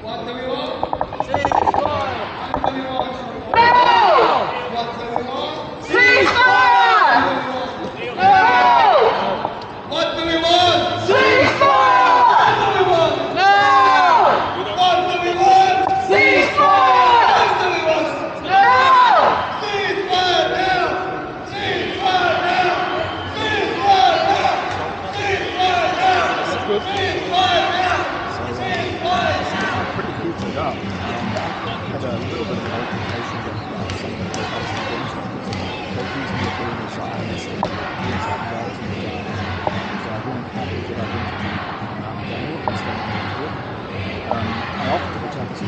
Quanto vi vuole? Sì. to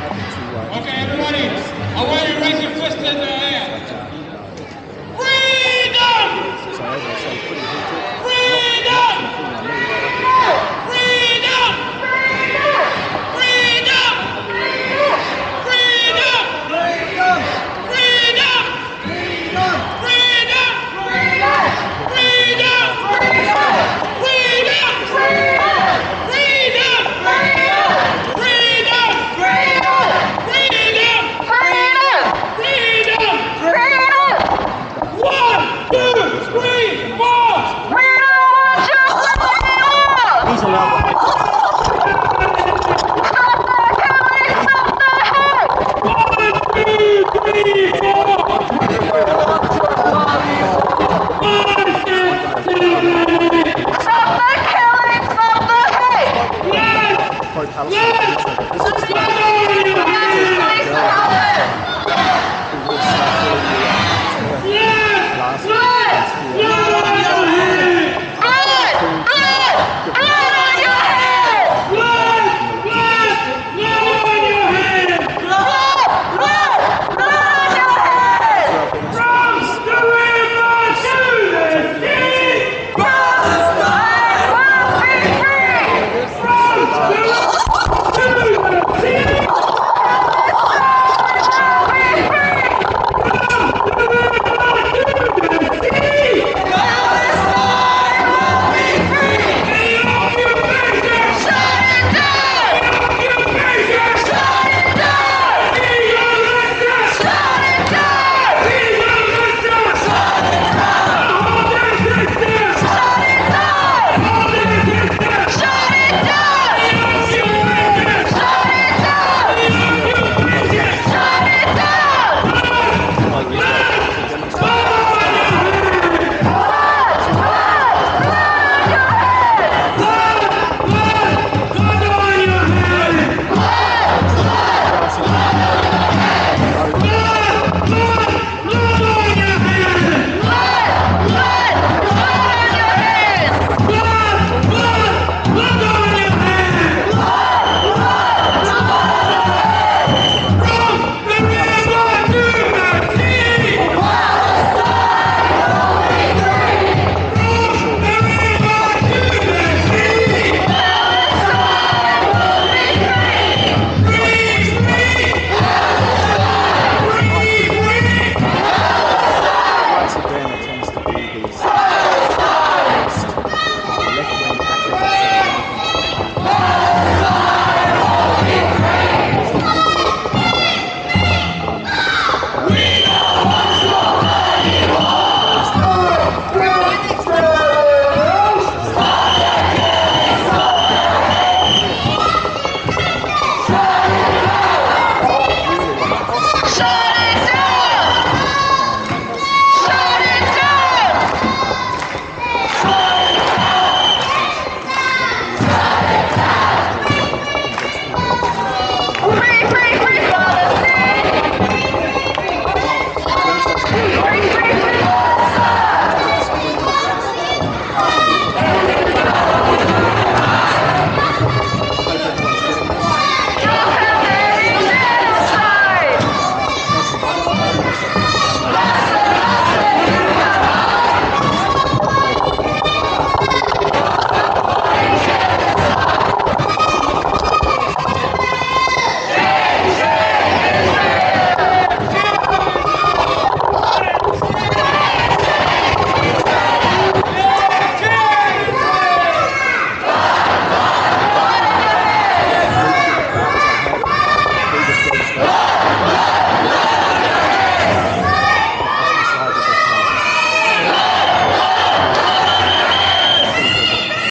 happy to. Uh, okay, everybody, I want you to raise your fist in uh, the air. Yeah!